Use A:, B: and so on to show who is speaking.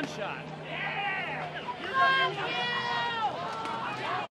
A: gunshot. Yeah.